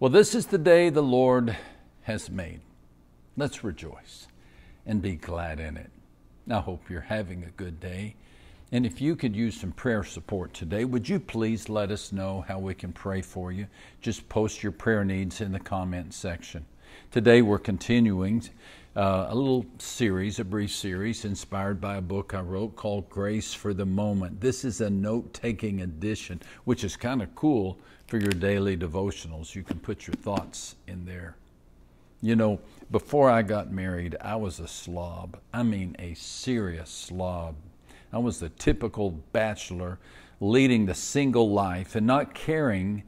Well, this is the day the Lord has made. Let's rejoice and be glad in it. I hope you're having a good day. And if you could use some prayer support today, would you please let us know how we can pray for you? Just post your prayer needs in the comment section. Today we're continuing uh, a little series, a brief series, inspired by a book I wrote called Grace for the Moment. This is a note taking edition, which is kind of cool for your daily devotionals. You can put your thoughts in there. You know, before I got married, I was a slob. I mean, a serious slob. I was the typical bachelor leading the single life and not caring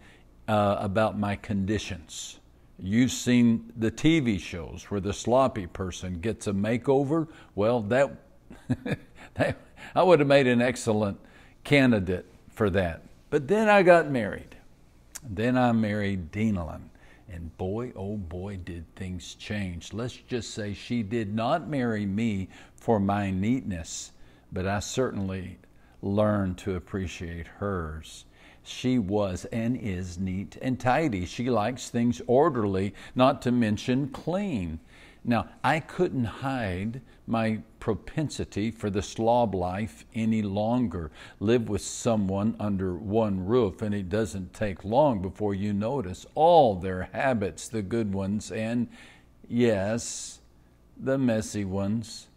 uh, about my conditions. You've seen the TV shows where the sloppy person gets a makeover. Well, that, that I would have made an excellent candidate for that. But then I got married. Then I married Denalyn. And boy, oh boy, did things change. Let's just say she did not marry me for my neatness, but I certainly learned to appreciate hers. She was and is neat and tidy. She likes things orderly, not to mention clean. Now, I couldn't hide my propensity for the slob life any longer. Live with someone under one roof, and it doesn't take long before you notice all their habits, the good ones, and yes, the messy ones.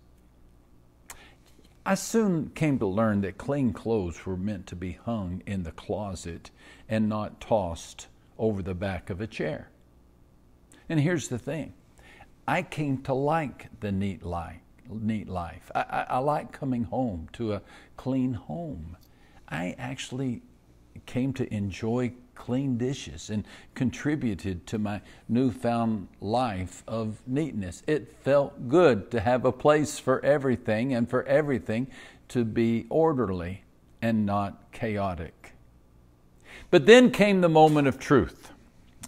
I soon came to learn that clean clothes were meant to be hung in the closet and not tossed over the back of a chair. And here's the thing I came to like the neat life. Neat life. I, I, I like coming home to a clean home. I actually came to enjoy clean dishes and contributed to my newfound life of neatness. It felt good to have a place for everything and for everything to be orderly and not chaotic. But then came the moment of truth.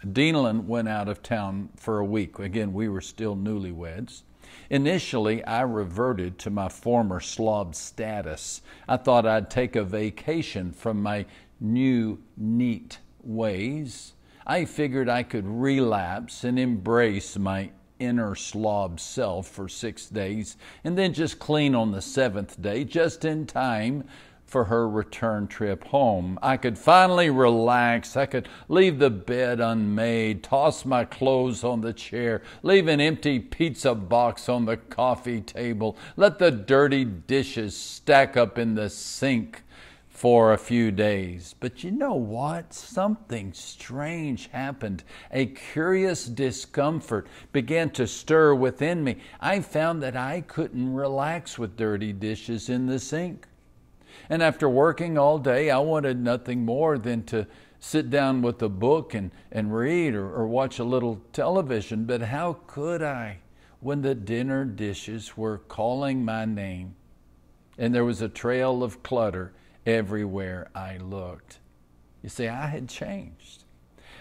Denalyn went out of town for a week. Again, we were still newlyweds. Initially, I reverted to my former slob status. I thought I'd take a vacation from my new, neat ways. I figured I could relapse and embrace my inner slob self for six days and then just clean on the seventh day, just in time for her return trip home. I could finally relax. I could leave the bed unmade, toss my clothes on the chair, leave an empty pizza box on the coffee table, let the dirty dishes stack up in the sink for a few days. But you know what? Something strange happened. A curious discomfort began to stir within me. I found that I couldn't relax with dirty dishes in the sink. And after working all day, I wanted nothing more than to sit down with a book and, and read or, or watch a little television. But how could I when the dinner dishes were calling my name and there was a trail of clutter everywhere I looked? You see, I had changed.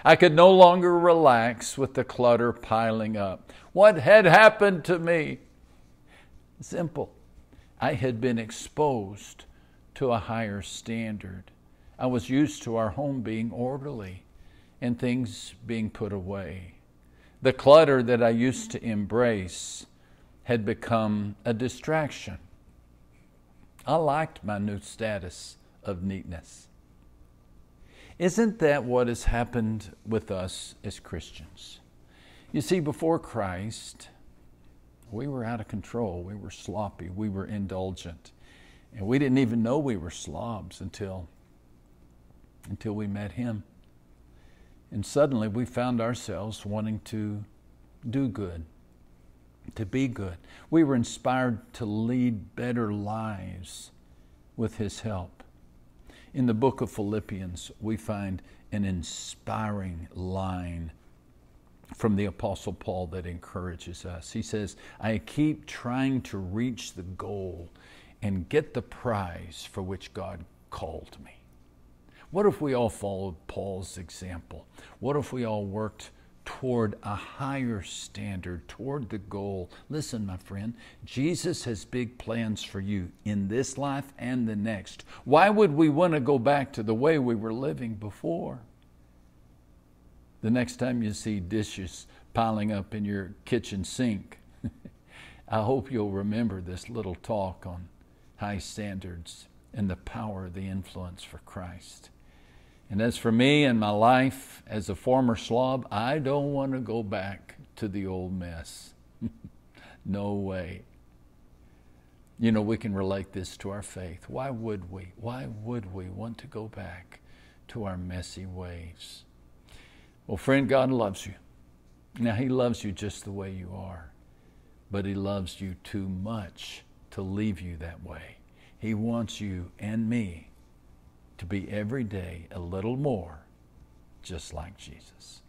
I could no longer relax with the clutter piling up. What had happened to me? Simple. I had been exposed to a higher standard. I was used to our home being orderly and things being put away. The clutter that I used to embrace had become a distraction. I liked my new status of neatness. Isn't that what has happened with us as Christians? You see, before Christ, we were out of control. We were sloppy. We were indulgent. And we didn't even know we were slobs until, until we met him. And suddenly we found ourselves wanting to do good, to be good. We were inspired to lead better lives with his help. In the book of Philippians, we find an inspiring line from the Apostle Paul that encourages us. He says, I keep trying to reach the goal and get the prize for which God called me. What if we all followed Paul's example? What if we all worked toward a higher standard, toward the goal? Listen, my friend, Jesus has big plans for you in this life and the next. Why would we want to go back to the way we were living before? The next time you see dishes piling up in your kitchen sink, I hope you'll remember this little talk on high standards and the power the influence for Christ. And as for me and my life as a former slob, I don't want to go back to the old mess. no way. You know, we can relate this to our faith. Why would we? Why would we want to go back to our messy ways? Well, friend, God loves you. Now, He loves you just the way you are, but He loves you too much to leave you that way. He wants you and me to be every day a little more just like Jesus.